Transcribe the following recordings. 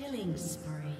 Killing spree.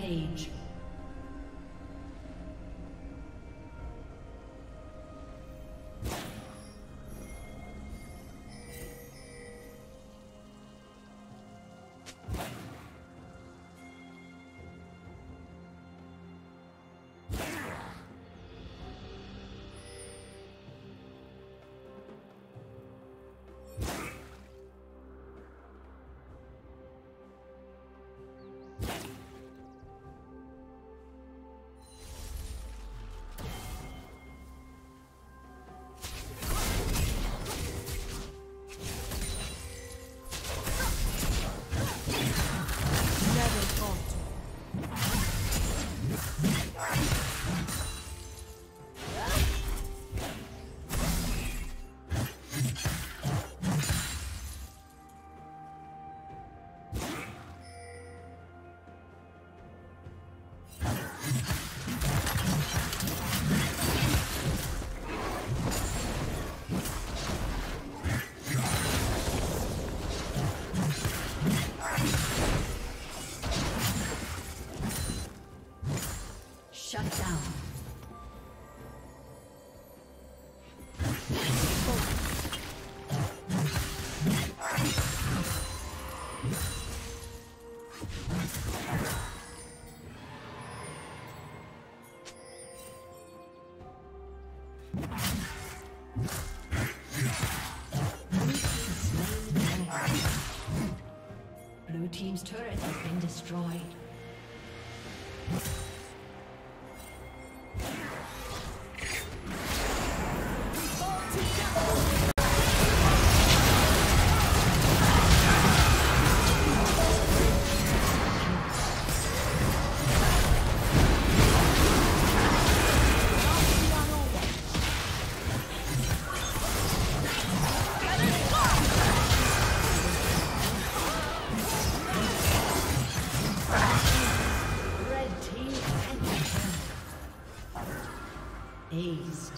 Rampage. Destroyed. Aced.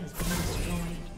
Has been destroyed.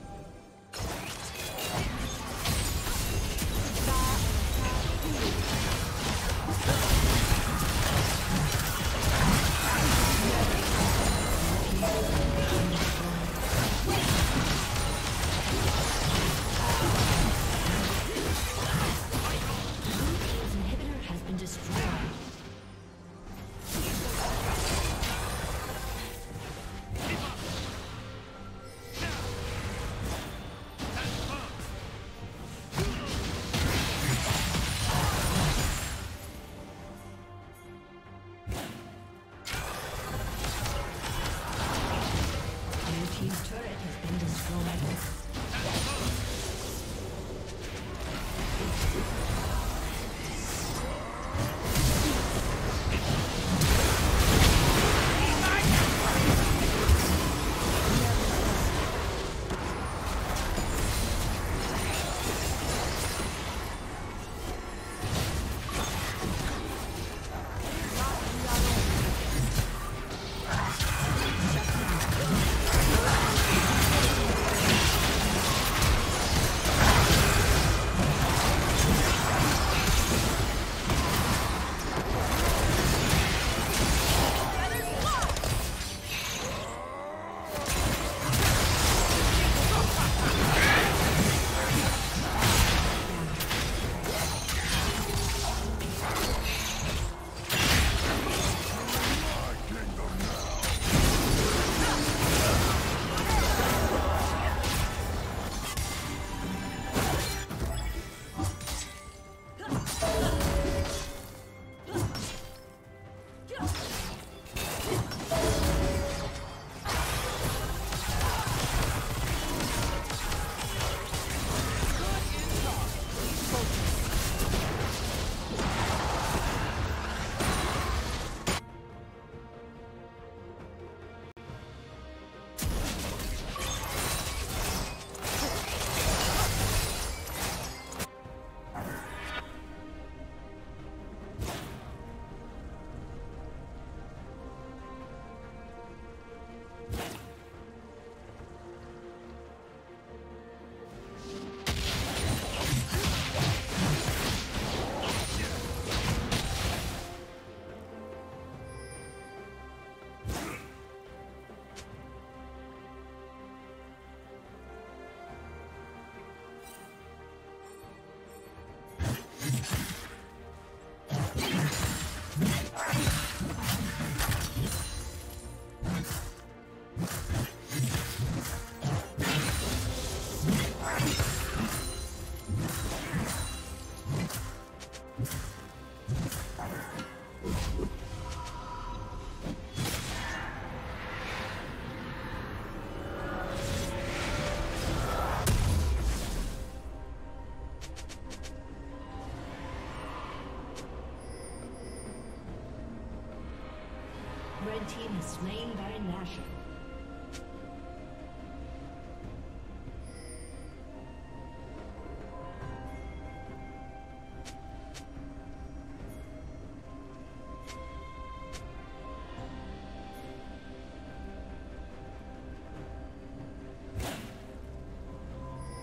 Team has slain Baron Nashor.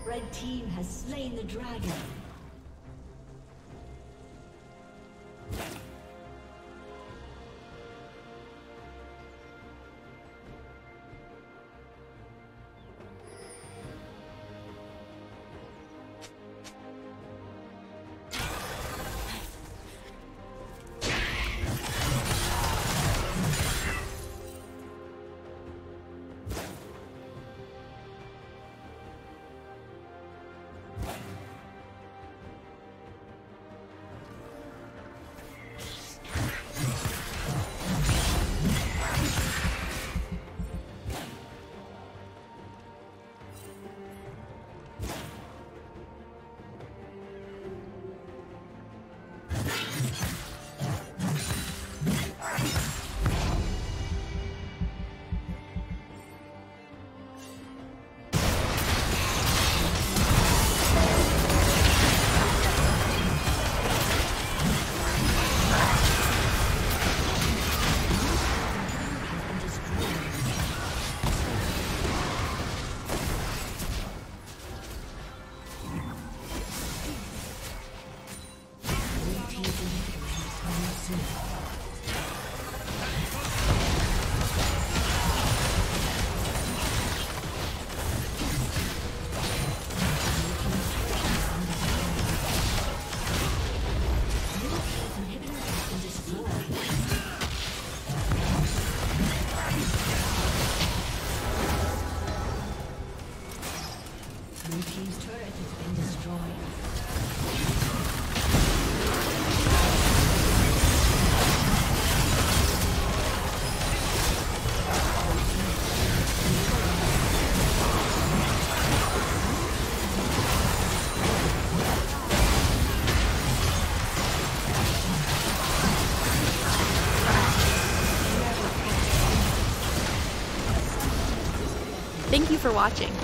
Red team has slain the dragon. For watching.